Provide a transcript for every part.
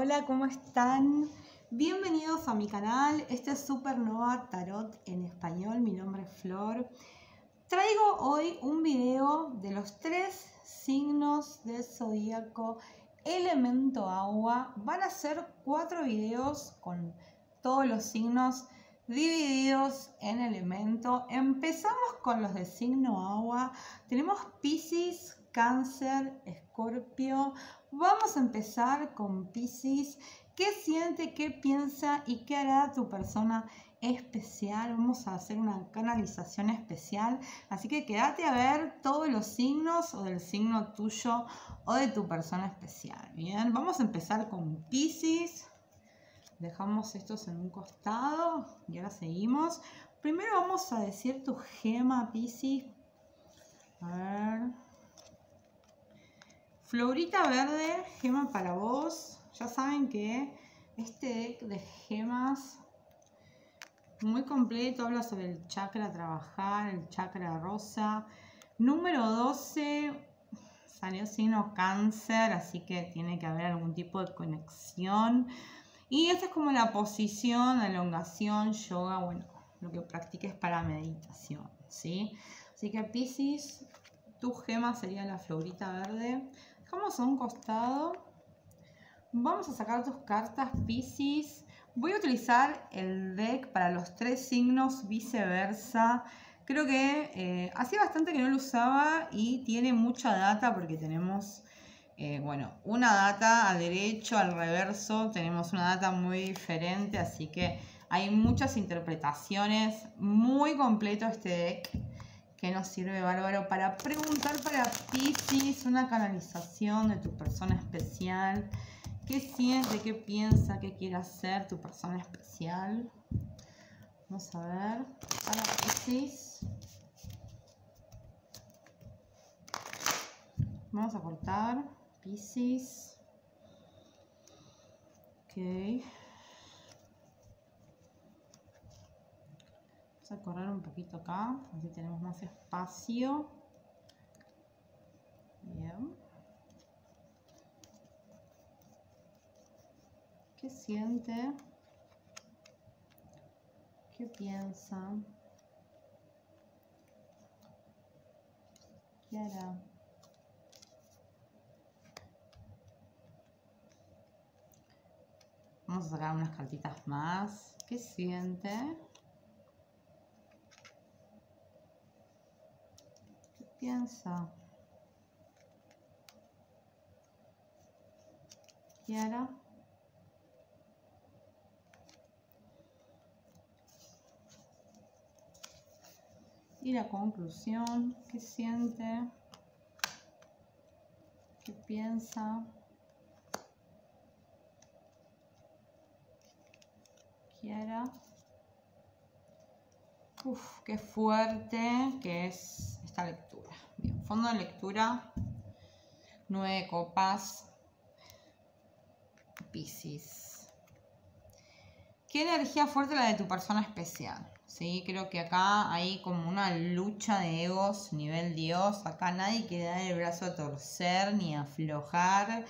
Hola, ¿cómo están? Bienvenidos a mi canal. Este es Supernova Tarot en español. Mi nombre es Flor. Traigo hoy un video de los tres signos del zodíaco elemento agua. Van a ser cuatro videos con todos los signos divididos en elemento. Empezamos con los de signo agua. Tenemos Pisces, Cáncer, Escorpio. Vamos a empezar con Pisces. ¿Qué siente, qué piensa y qué hará tu persona especial? Vamos a hacer una canalización especial. Así que quédate a ver todos los signos o del signo tuyo o de tu persona especial. Bien, vamos a empezar con Pisces. Dejamos estos en un costado y ahora seguimos. Primero vamos a decir tu gema, Pisces. A ver. Florita verde, gema para vos. Ya saben que este deck de gemas muy completo habla sobre el chakra trabajar, el chakra rosa. Número 12, salió signo cáncer, así que tiene que haber algún tipo de conexión. Y esta es como la posición, elongación, yoga, bueno, lo que practiques para meditación, ¿sí? Así que Pisces, tu gema sería la florita verde. Dejamos a un costado. Vamos a sacar tus cartas Pisces. Voy a utilizar el deck para los tres signos viceversa. Creo que eh, hacía bastante que no lo usaba y tiene mucha data porque tenemos eh, bueno, una data al derecho, al reverso, tenemos una data muy diferente, así que hay muchas interpretaciones, muy completo este deck que nos sirve bárbaro para preguntar para Pisces, una canalización de tu persona especial, qué siente, qué piensa, qué quiere hacer tu persona especial. Vamos a ver, para Pisces. Vamos a cortar. Pisces. Ok. Vamos a correr un poquito acá, así tenemos más espacio. Bien. ¿Qué siente? ¿Qué piensa? ¿Qué hará? Vamos a sacar unas cartitas más. ¿Qué siente? Piensa? Kiara. Y la conclusión, ¿qué siente? ¿Qué piensa? Uf, qué fuerte que es lectura. Bien, fondo de lectura, nueve copas, Piscis. Qué energía fuerte la de tu persona especial. Sí, creo que acá hay como una lucha de egos nivel Dios. Acá nadie quiere dar el brazo a torcer, ni aflojar,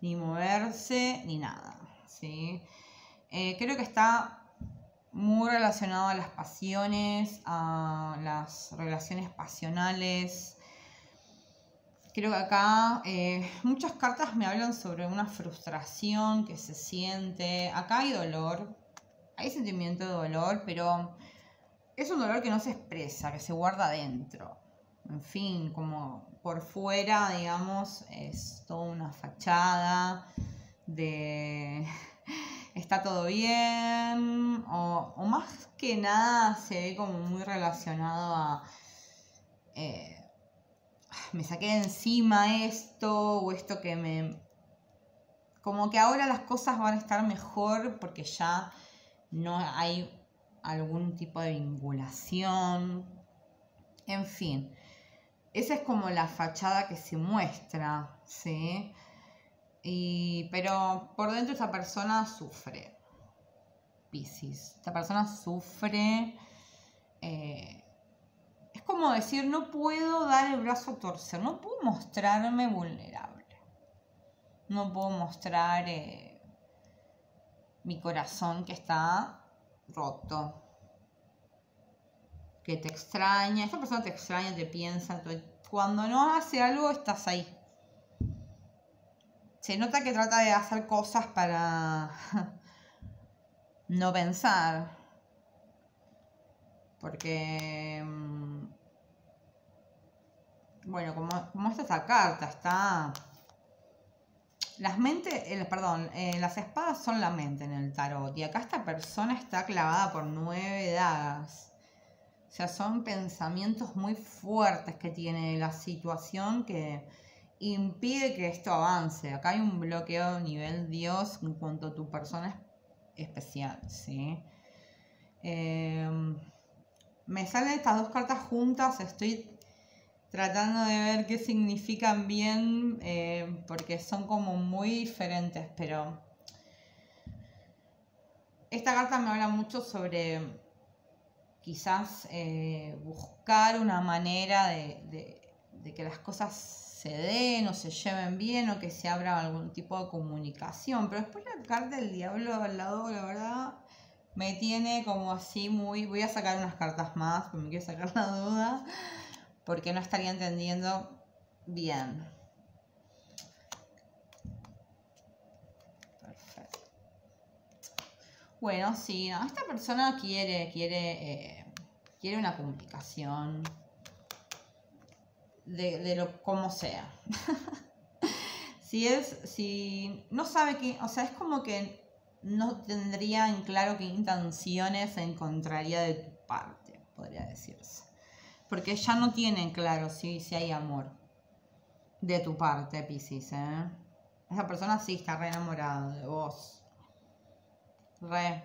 ni moverse, ni nada. ¿sí? Eh, creo que está muy relacionado a las pasiones, a las relaciones pasionales. Creo que acá eh, muchas cartas me hablan sobre una frustración que se siente. Acá hay dolor, hay sentimiento de dolor, pero es un dolor que no se expresa, que se guarda adentro. En fin, como por fuera, digamos, es toda una fachada de está todo bien, o, más que nada se ve como muy relacionado a... Eh, me saqué de encima esto o esto que me... Como que ahora las cosas van a estar mejor porque ya no hay algún tipo de vinculación. En fin, esa es como la fachada que se muestra, ¿sí? Y, pero por dentro esa persona sufre. Piscis. Esta persona sufre. Eh, es como decir, no puedo dar el brazo a torcer, no puedo mostrarme vulnerable. No puedo mostrar eh, mi corazón que está roto. Que te extraña, esta persona te extraña, te piensa. Cuando no hace algo, estás ahí. Se nota que trata de hacer cosas para no pensar. Porque. Mm, bueno, como, como esta carta, está las mentes, eh, perdón, las espadas son la mente en el tarot. Y acá esta persona está clavada por nueve dagas. O sea, son pensamientos muy fuertes que tiene la situación que impide que esto avance. Acá hay un bloqueo nivel Dios en cuanto a tu persona especial, ¿sí? Em, me salen estas dos cartas juntas, estoy tratando de ver qué significan bien, eh, porque son como muy diferentes, pero esta carta me habla mucho sobre quizás eh, buscar una manera de, que las cosas se den o se lleven bien o que se abra algún tipo de comunicación, pero después la carta del diablo al lado, la verdad, me tiene como así muy... Voy a sacar unas cartas más, porque me quiero sacar la duda porque no estaría entendiendo bien. Perfecto. Bueno, sí, esta persona quiere, quiere, eh, quiere una comunicación de, lo como sea. si es, si no sabe que, o sea, es como que no tendría en claro qué intenciones encontraría de tu parte, podría decirse porque ya no tienen claro si, si hay amor de tu parte, Piscis, ¿eh? Esa persona sí está re enamorada de vos. Re.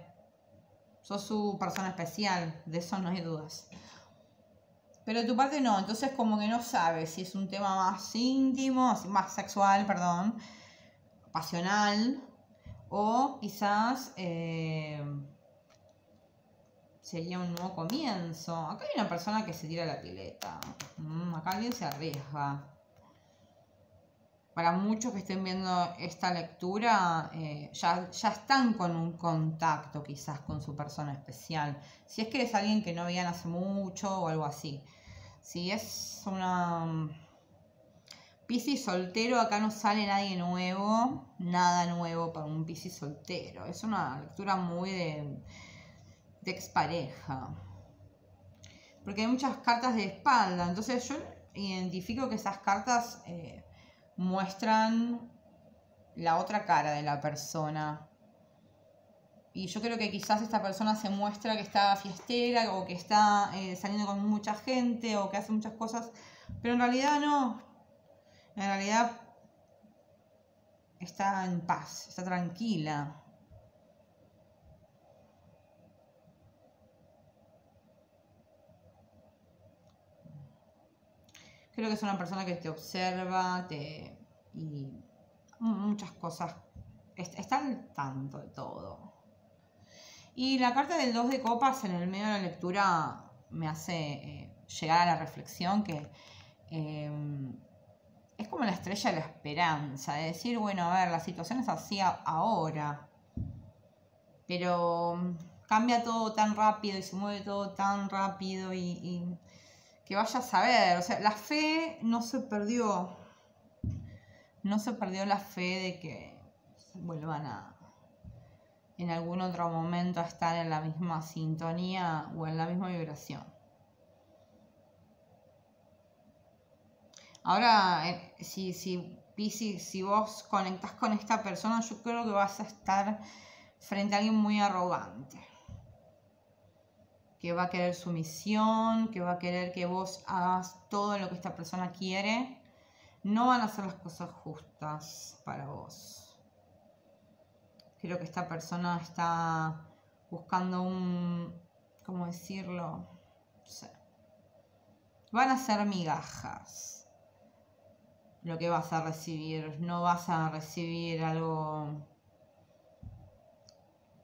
Sos su persona especial, de eso no hay dudas. Pero de tu parte no, entonces como que no sabes si es un tema más íntimo, más sexual, perdón, pasional, o quizás... Eh, sería un nuevo comienzo. Acá hay una persona que se tira la pileta. Mm, acá alguien se arriesga. Para muchos que estén viendo esta lectura, eh, ya, ya están con un contacto quizás con su persona especial. Si es que es alguien que no veían hace mucho o algo así. Si es una... Mm, Piscis soltero, acá no sale nadie nuevo, nada nuevo para un Piscis soltero. Es una lectura muy de, de expareja. Porque hay muchas cartas de espalda. Entonces yo identifico que esas cartas eh, muestran la otra cara de la persona. Y yo creo que quizás esta persona se muestra que está fiestera o que está eh, saliendo con mucha gente o que hace muchas cosas. Pero en realidad no. En realidad está en paz, está tranquila. Creo que es una persona que te observa te, y muchas cosas. Está al tanto de todo. Y la carta del 2 de copas en el medio de la lectura me hace eh, llegar a la reflexión que em, es como la estrella de la esperanza, de decir, bueno, a ver, la situación es así ahora, pero cambia todo tan rápido y se mueve todo tan rápido y que vaya a saber, o sea, la fe no se perdió, no se perdió la fe de que vuelvan a en algún otro momento estar en la misma sintonía o en la misma vibración. Ahora, eh, si, si, si vos conectás con esta persona, yo creo que vas a estar frente a alguien muy arrogante que va a querer sumisión, que va a querer que vos hagas todo lo que esta persona quiere, no van a ser las cosas justas para vos. Creo que esta persona está buscando un, ¿cómo decirlo? No sé. Van a ser migajas lo que vas a recibir. No vas a recibir algo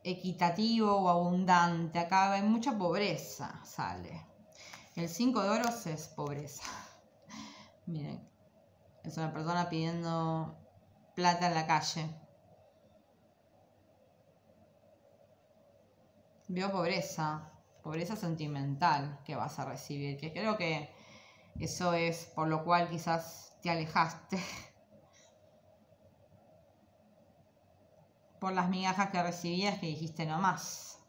equitativo o abundante. Acá hay mucha pobreza, sale. El 5 de oros es pobreza. Miren, es una persona pidiendo plata en la calle. Veo pobreza, pobreza sentimental que vas a recibir, que creo que eso es por lo cual quizás te alejaste. Por las migajas que recibías que dijiste no más.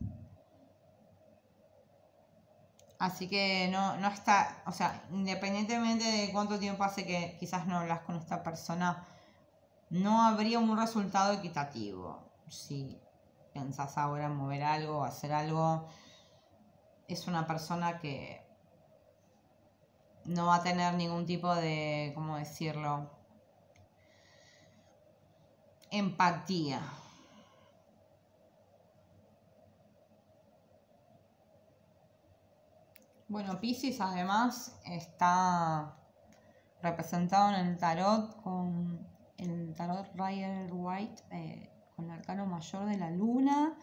Así que no, no está, o sea, independientemente de cuánto tiempo pase que quizás no hablas con esta persona, no habría un resultado equitativo. Si pensás ahora mover algo o hacer algo, es una persona que no va a tener ningún tipo de, ¿cómo decirlo? Empatía. Bueno, Pisces además está representado en el tarot con el tarot Rider White, eh, con el arcano mayor de la luna.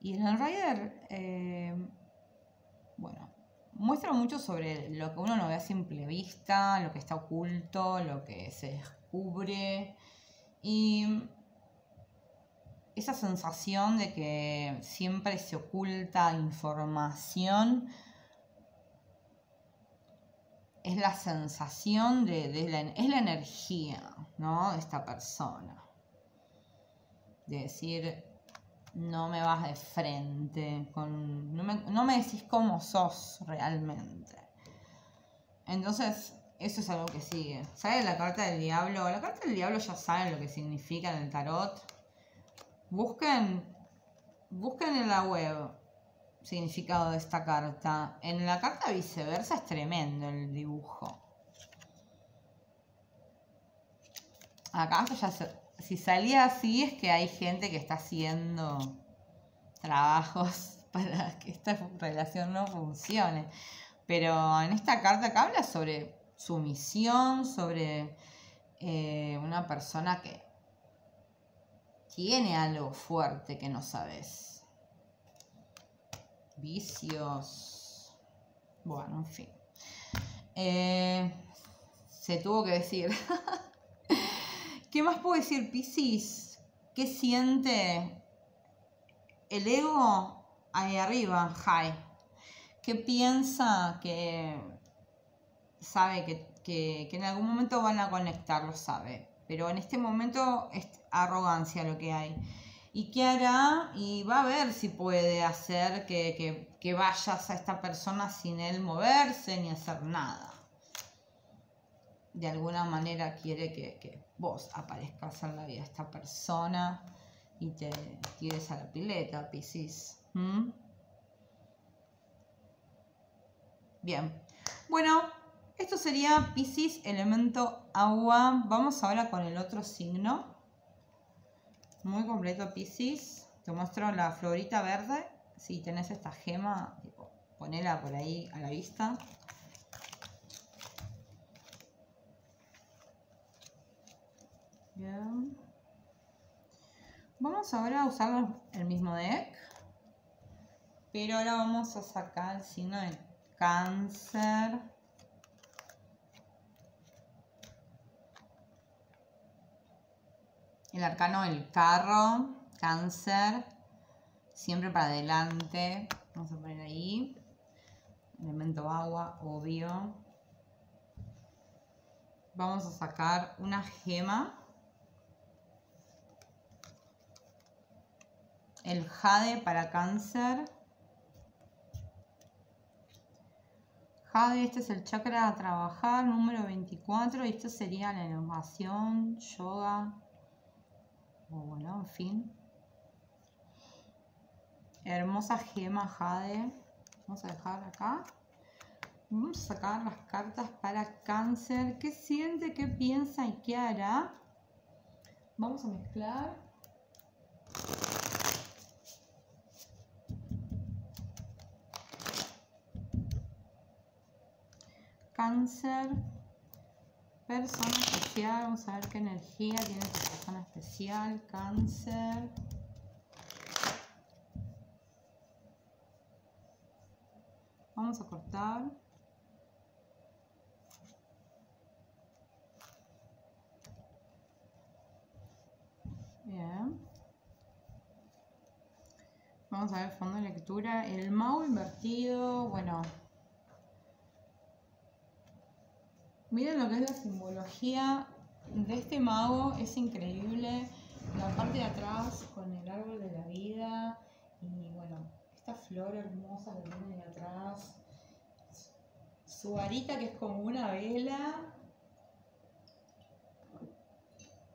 Y en el Rider, eh, bueno, muestra mucho sobre lo que uno no ve a simple vista, lo que está oculto, lo que se descubre. Y esa sensación de que siempre se oculta información es la sensación de, la, es la energía, ¿no? De esta persona. De decir, no me vas de frente, con, no, me, no me decís cómo sos realmente. Entonces, eso es algo que sigue. ¿Sabes la carta del diablo? La carta del diablo ya saben lo que significa en el tarot. Busquen, busquen en la web significado de esta carta. En la carta viceversa es tremendo el dibujo. Acá ya si salía así es que hay gente que está haciendo trabajos para que esta relación no funcione. Pero en esta carta acá habla sobre sumisión, sobre eh, una persona que tiene algo fuerte que no sabes vicios. Bueno, en fin. Eh, se tuvo que decir. ¿Qué más puedo decir, Piscis? ¿Qué siente el ego ahí arriba, high? ¿Qué piensa que sabe que, que, en algún momento van a conectar? Lo sabe. Pero en este momento es arrogancia lo que hay y qué hará y va a ver si puede hacer que, vayas a esta persona sin él moverse ni hacer nada. De alguna manera quiere que, vos aparezcas en la vida de esta persona y te tires a la pileta, Piscis. Bien. Bueno, esto sería Piscis, elemento agua. Vamos ahora con el otro signo. Muy completo Piscis. Te muestro la florita verde. Si tenés esta gema, ponela por ahí a la vista. Vamos ahora a usar el mismo deck. Pero ahora vamos a sacar el signo de cáncer. El arcano del carro, cáncer, siempre para adelante. Vamos a poner ahí. Elemento agua, obvio. Vamos a sacar una gema. El jade para cáncer. Jade, este es el chakra a trabajar, número 24. Y esto sería la innovación, yoga, bueno, en fin. Hermosa gema jade. Vamos a dejar acá. Vamos a sacar las cartas para cáncer. ¿Qué siente, qué piensa y qué hará? Vamos a mezclar. Cáncer. Persona especial, vamos a ver qué energía tiene esta persona especial, cáncer. Vamos a cortar. Bien. Vamos a ver fondo de lectura. El mago invertido, bueno. Miren lo que es la simbología de este mago, es increíble. La parte de atrás con el árbol de la vida y bueno, esta flor hermosa que tiene de atrás. Su varita que es como una vela.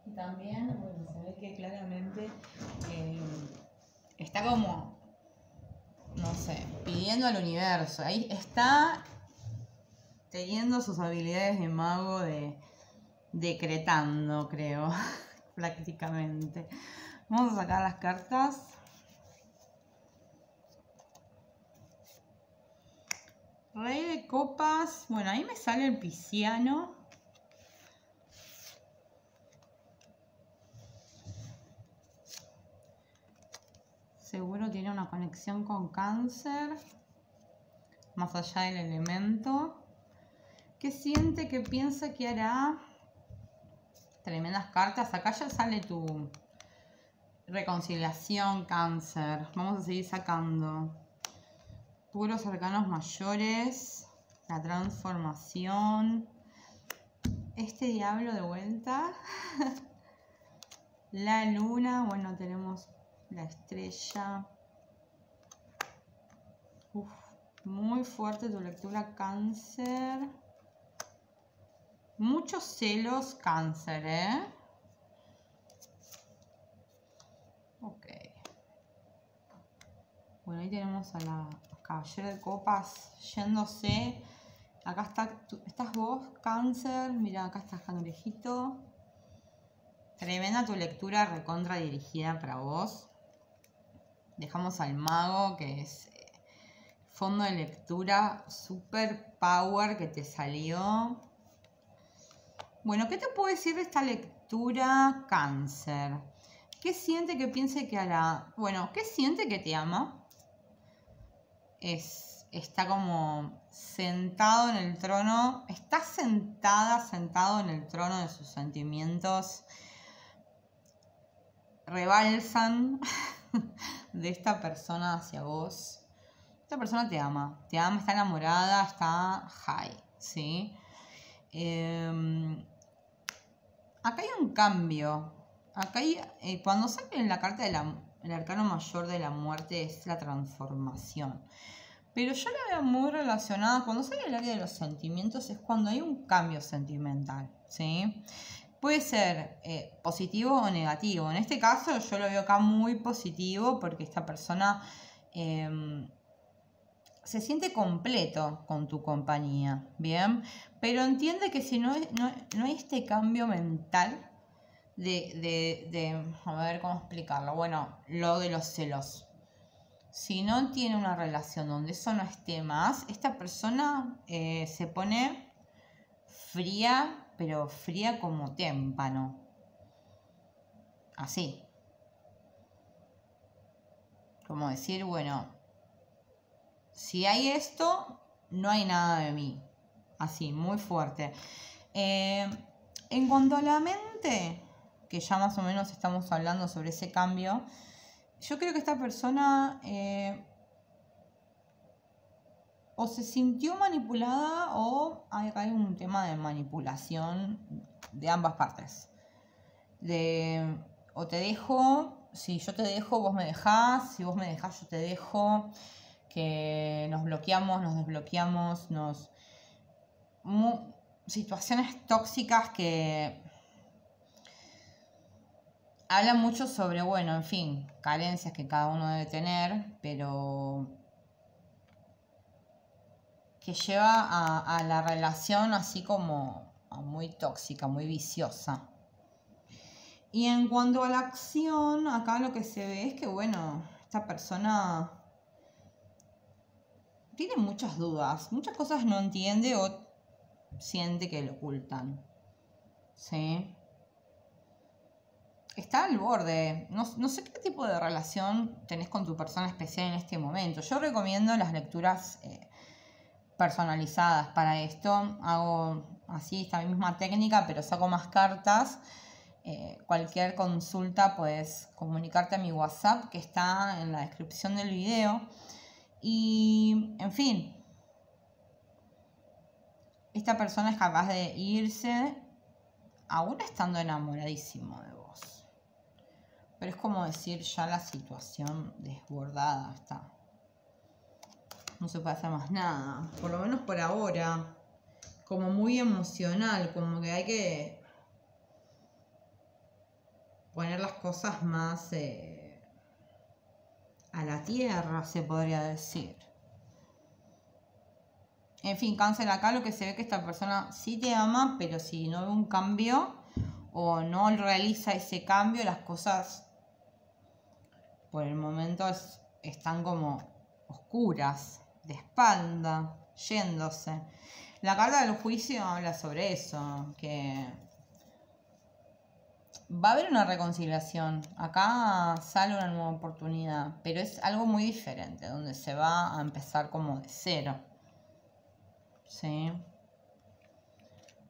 Y también, bueno, se ve que claramente eh, está como, no sé, pidiendo al universo. Ahí está teniendo sus habilidades de mago de decretando, creo, prácticamente. Vamos a sacar las cartas. Rey de copas. Bueno, ahí me sale el pisciano. Seguro tiene una conexión con cáncer. Más allá del elemento. ¿Qué siente? ¿Qué piensa? ¿Qué hará? Tremendas cartas. Acá ya sale tu reconciliación, cáncer. Vamos a seguir sacando. Puros arcanos mayores. La transformación. Este diablo de vuelta. la luna. Bueno, tenemos la estrella. muy fuerte tu lectura cáncer. Muchos celos cáncer, ¿eh? Ok. Bueno, ahí tenemos a la caballero de copas yéndose. Acá está, estás vos, cáncer. Mira, acá estás cangrejito. Tremenda tu lectura recontra dirigida para vos. Dejamos al mago, que es eh, fondo de lectura super power que te salió. Bueno, ¿qué te puedo decir de esta lectura cáncer? ¿Qué siente que piense que hará? Bueno, ¿qué siente que te ama? Es, está como sentado en el trono, está sentada, sentado en el trono de sus sentimientos. Rebalsan de esta persona hacia vos. Esta persona te ama, te ama, está enamorada, está high, ¿sí? Em, acá hay un cambio. Acá hay, eh, cuando sale la carta del arcano mayor de la muerte es la transformación. Pero yo la veo muy relacionada, cuando sale el área de los sentimientos es cuando hay un cambio sentimental, ¿sí? Puede ser eh, positivo o negativo. En este caso yo lo veo acá muy positivo porque esta persona em, se siente completo con tu compañía, ¿bien? Pero entiende que si no, no, hay este cambio mental de, de, de, a ver cómo explicarlo, bueno, lo de los celos. Si no tiene una relación donde eso no esté más, esta persona eh, se pone fría pero fría como témpano. Así. Como decir, bueno, si hay esto, no hay nada de mí. Así, muy fuerte. Eh, en cuanto a la mente, que ya más o menos estamos hablando sobre ese cambio, yo creo que esta persona eh, o se sintió manipulada o hay, hay un tema de manipulación de ambas partes. De o te dejo, si yo te dejo, vos me dejás, si vos me dejás, yo te dejo, que nos bloqueamos, nos desbloqueamos, nos... situaciones tóxicas que hablan mucho sobre, bueno, en fin, carencias que cada uno debe tener, pero que lleva a, la relación así como muy tóxica, muy viciosa. Y en cuanto a la acción, acá lo que se ve es que, bueno, esta persona tiene muchas dudas, muchas cosas no entiende o siente que le ocultan. ¿Sí? Está al borde. No, sé qué tipo de relación tenés con tu persona especial en este momento. Yo recomiendo las lecturas eh, personalizadas para esto. Hago así esta misma técnica, pero saco más cartas eh, cualquier consulta puedes comunicarte a mi WhatsApp que está en la descripción del video. Y, en fin, esta persona es capaz de irse aún estando enamoradísimo de vos. Pero es como decir ya la situación desbordada está. No se puede hacer más nada. Por lo menos por ahora. Como muy emocional. Como que hay que poner las cosas más eh, a la tierra, se podría decir. En fin, cáncer acá lo que se ve que esta persona sí te ama, pero si no ve un cambio o no realiza ese cambio, las cosas por el momento están como oscuras, de espalda, yéndose. La carta del juicio habla sobre eso, que va a haber una reconciliación. Acá sale una nueva oportunidad, pero es algo muy diferente, donde se va a empezar como de cero. Sí.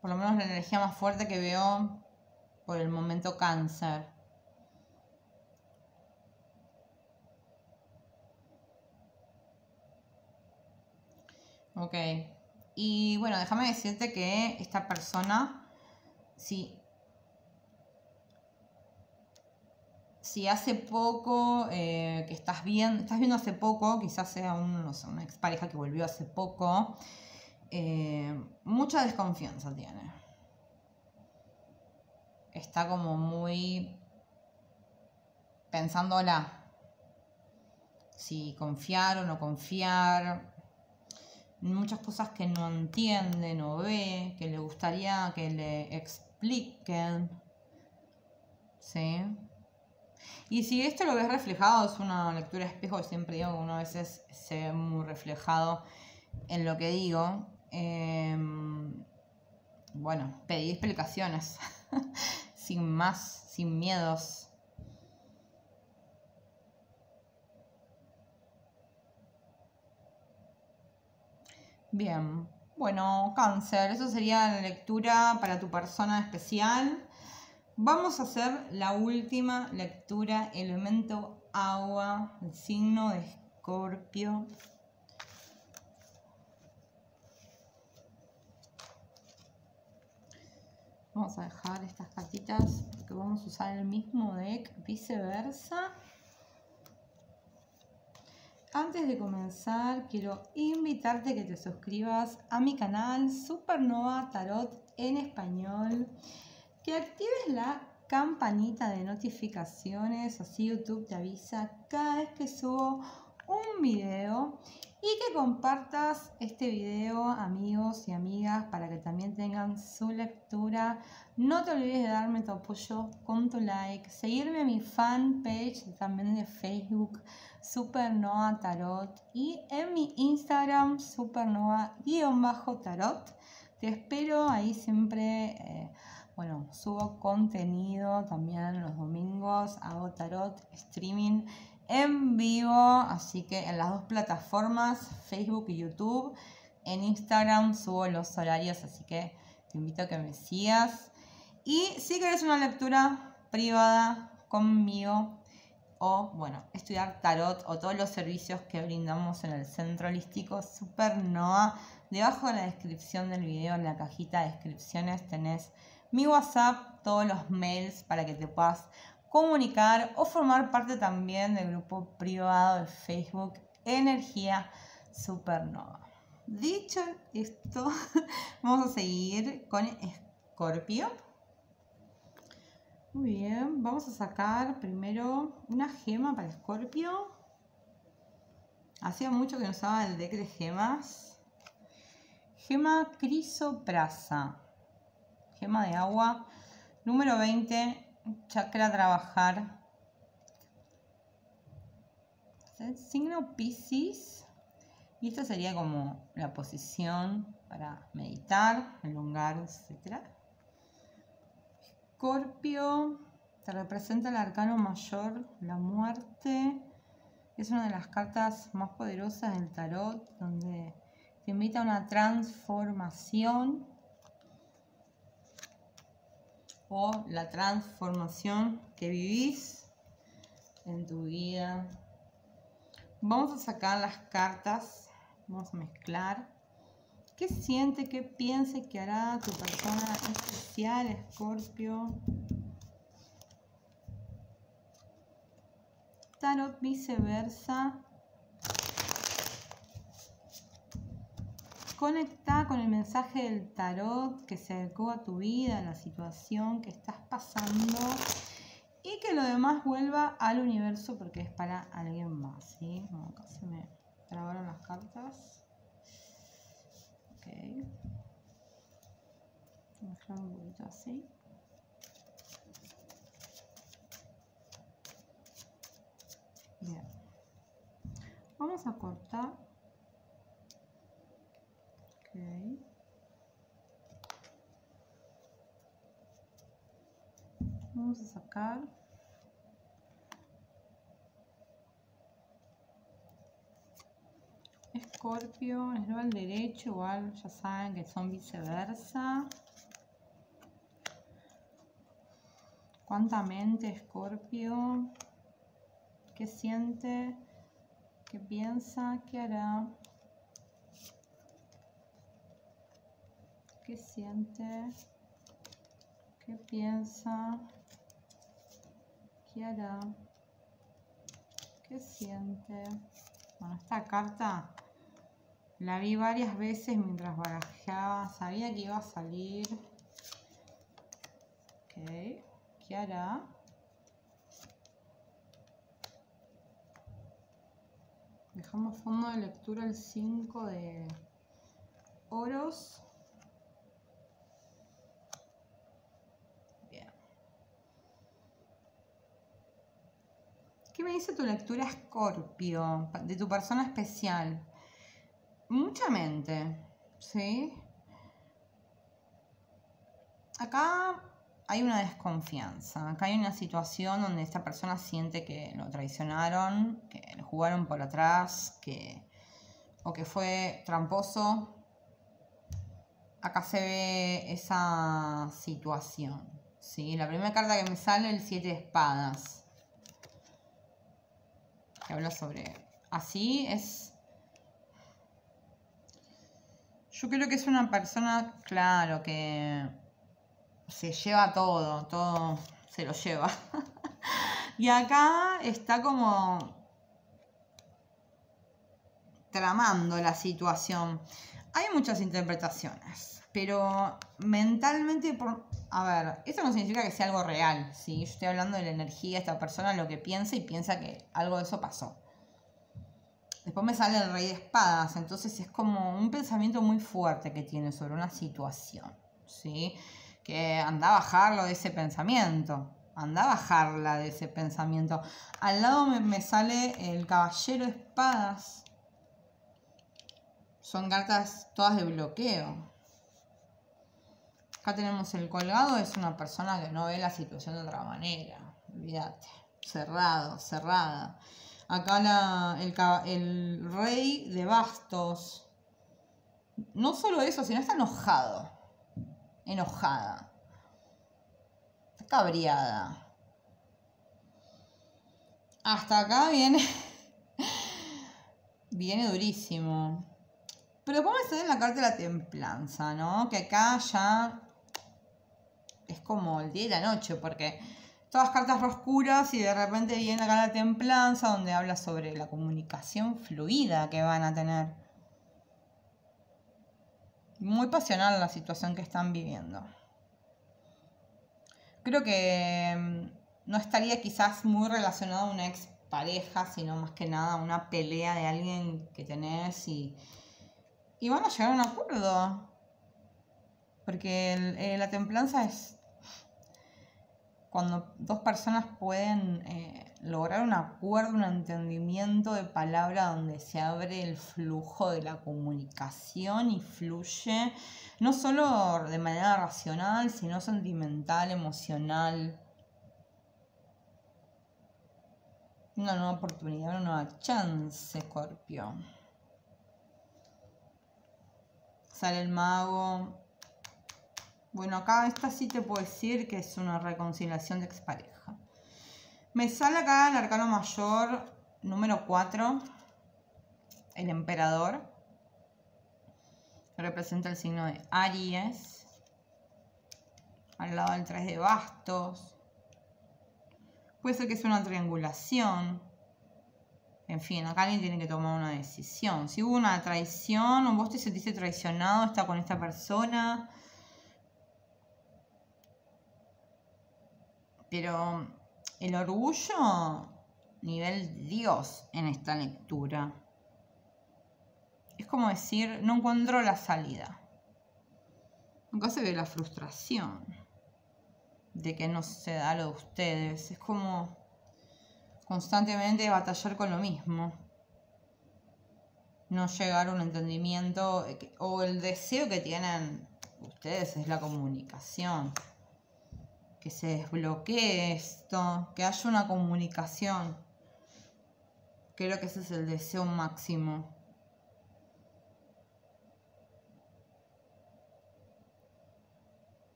Por lo menos la energía más fuerte que veo por el momento cáncer. Ok. Y bueno, déjame decirte que esta persona, sí si hace poco eh, que estás viendo, estás viendo hace poco, quizás sea un, no una expareja que volvió hace poco, eh, mucha desconfianza tiene. Está como muy pensándola. Si confiar o no confiar. Muchas cosas que no entiende, no ve, que le gustaría que le expliquen. ¿Sí? Y si esto lo ves reflejado, es una lectura espejo, siempre digo que uno a veces se ve muy reflejado en lo que digo. Em, bueno, pedí explicaciones, sin más, sin miedos. Bien, bueno, cáncer, eso sería la lectura para tu persona especial. Vamos a hacer la última lectura, elemento agua, el signo de escorpio. Vamos a dejar estas cartitas porque vamos a usar el mismo deck, viceversa. Antes de comenzar, quiero invitarte a que te suscribas a mi canal Supernova Tarot en español que actives la campanita de notificaciones, así YouTube te avisa cada vez que subo un video y que compartas este video amigos y amigas para que también tengan su lectura. No te olvides de darme tu apoyo con tu like, seguirme en mi fanpage también de Facebook Supernova Tarot y en mi Instagram Supernova-Tarot. Te espero ahí siempre. Eh, bueno, subo contenido también los domingos, hago tarot, streaming en vivo, así que en las dos plataformas, Facebook y YouTube. En Instagram subo los horarios, así que te invito a que me sigas. Y si quieres una lectura privada conmigo o, bueno, estudiar tarot o todos los servicios que brindamos en el centro holístico Supernova, debajo de la descripción del video, en la cajita de descripciones, tenés mi WhatsApp, todos los mails para que te puedas comunicar o formar parte también del grupo privado de Facebook Energía Supernova. Dicho esto, vamos a seguir con Scorpio. Muy bien, vamos a sacar primero una gema para Scorpio. Hacía mucho que no usaba el deck de gemas. Gema Crisoprasa gema de agua. Número 20, chakra trabajar. Signo Pisces. Y esta sería como la posición para meditar, elongar, etc. Escorpio, te representa el arcano mayor, la muerte. Es una de las cartas más poderosas del tarot, donde te invita a una transformación o la transformación que vivís en tu vida. Vamos a sacar las cartas, vamos a mezclar. ¿Qué siente, qué piensa y qué hará tu persona especial, Escorpio? Tarot viceversa. Conecta con el mensaje del tarot que se adecuó a tu vida, a la situación que estás pasando y que lo demás vuelva al universo porque es para alguien más. ¿sí? acá se me trabaron las cartas. Ok. Mezclar un poquito así. Bien. Vamos a cortar Vamos a sacar. Escorpio, es al derecho, igual ya saben que son viceversa. ¿Cuánta mente, Escorpio? ¿Qué siente? ¿Qué piensa? ¿Qué hará? Qué siente, qué piensa, qué hará, qué siente. Bueno, esta carta la vi varias veces mientras barajaba, sabía que iba a salir. Ok, ¿qué hará? Dejamos fondo de lectura el 5 de oros. ¿Qué me dice tu lectura Escorpio? De tu persona especial. Mucha mente, ¿sí? Acá hay una desconfianza. Acá hay una situación donde esta persona siente que lo traicionaron, que lo jugaron por atrás, que o que fue tramposo. Acá se ve esa situación. ¿sí? La primera carta que me sale, el 7 de espadas que habla sobre... Así es... Yo creo que es una persona, claro, que se lleva todo, todo se lo lleva. y acá está como tramando la situación. Hay muchas interpretaciones, pero mentalmente, por, a ver, esto no significa que sea algo real, ¿sí? Yo estoy hablando de la energía de esta persona, lo que piensa y piensa que algo de eso pasó. Después me sale el rey de espadas, entonces es como un pensamiento muy fuerte que tiene sobre una situación, ¿sí? Que anda a bajarlo de ese pensamiento, anda a bajarla de ese pensamiento. Al lado me, me sale el caballero de espadas. Son cartas todas de bloqueo. Acá tenemos el colgado, es una persona que no ve la situación de otra manera. Olvídate. Cerrado, cerrada. Acá el, rey de bastos. No solo eso, sino está enojado. Enojada. Está cabreada. Hasta acá viene. viene durísimo. Pero después me sale la carta de la templanza, ¿no? Que acá ya es como el día y la noche, porque todas cartas oscuras y de repente viene acá la templanza donde habla sobre la comunicación fluida que van a tener. Muy pasional la situación que están viviendo. Creo que mm, no estaría quizás muy relacionado a una ex pareja, sino más que nada una pelea de alguien que tenés y, y van a llegar a un acuerdo. Porque eh, la templanza es cuando dos personas pueden eh, lograr un acuerdo, un entendimiento de palabra donde se abre el flujo de la comunicación y fluye no solo de manera racional, sino sentimental, emocional. Una nueva oportunidad, una nueva chance, Scorpio. Sale el mago. Bueno, acá esta sí te puedo decir que es una reconciliación de expareja. Me sale acá el arcano mayor número 4, el emperador. Representa el signo de Aries. Al lado del 3 de bastos. Puede ser que sea una triangulación. En fin, acá alguien tiene que tomar una decisión. Si hubo una traición o vos te sentiste traicionado, está con esta persona. Pero el orgullo, nivel Dios en esta lectura. Es como decir, no encuentro la salida. Acá se ve la frustración de que no se da lo de ustedes. Es como constantemente batallar con lo mismo. No llegar a un entendimiento o el deseo que tienen ustedes es la comunicación. Que se desbloquee esto, que haya una comunicación. Creo que ese es el deseo máximo.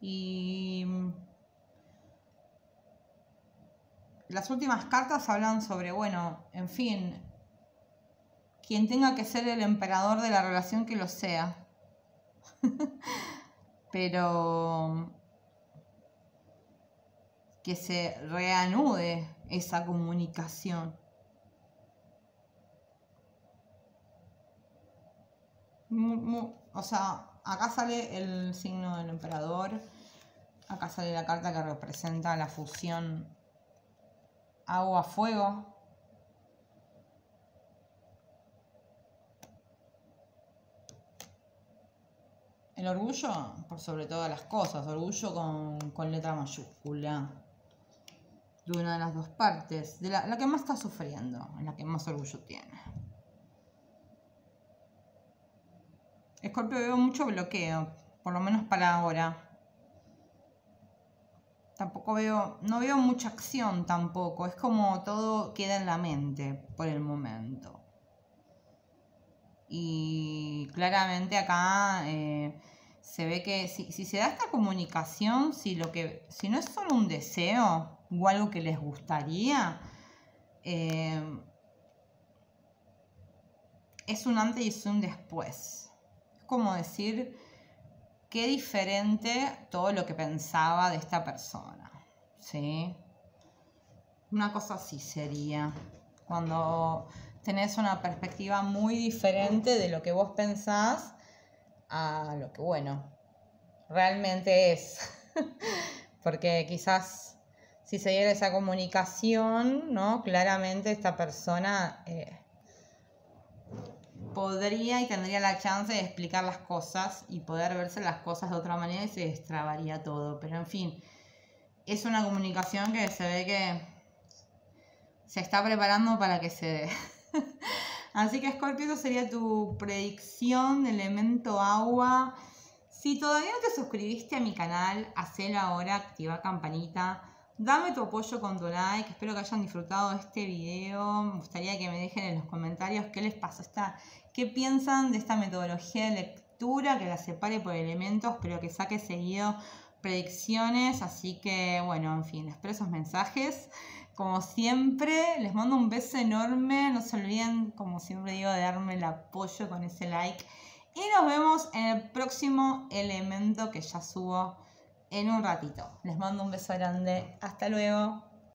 Y las últimas cartas hablan sobre, bueno, en fin, quien tenga que ser el emperador de la relación que lo sea. Pero que se reanude esa comunicación. O sea, acá sale el signo del emperador, acá sale la carta que representa la fusión agua-fuego. El orgullo por sobre todas las cosas, orgullo con, letra mayúscula. De una de las dos partes, de la, que más está sufriendo, la que más orgullo tiene. Escorpio veo mucho bloqueo, por lo menos para ahora tampoco veo, no veo mucha acción tampoco, es como todo queda en la mente por el momento. Y claramente acá eh, se ve que si, se da esta comunicación, si, lo que, si no es solo un deseo o algo que les gustaría, eh, es un antes y es un después. Es como decir, qué diferente todo lo que pensaba de esta persona. ¿Sí? Una cosa así sería. Cuando tenés una perspectiva muy diferente de lo que vos pensás a lo que, bueno, realmente es. Porque quizás si se diera esa comunicación, ¿no? Claramente esta persona eh, podría y tendría la chance de explicar las cosas y poder verse las cosas de otra manera y se destrabaría todo. Pero en fin, es una comunicación que se ve que se está preparando para que se dé. Así que Scorpio, eso sería tu predicción de elemento agua. Si todavía no te suscribiste a mi canal, hacelo ahora, activa campanita Dame tu apoyo con tu like, espero que hayan disfrutado este video. Me gustaría que me dejen en los comentarios qué les pasó, esta, qué piensan de esta metodología de lectura, que la separe por elementos, pero que saque seguido predicciones. Así que, bueno, en fin, espero esos mensajes. Como siempre, les mando un beso enorme. No se olviden, como siempre digo, de darme el apoyo con ese like. Y nos vemos en el próximo elemento que ya subo en un ratito. Les mando un beso grande. Hasta luego.